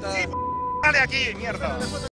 Sí, dale aquí, mierda.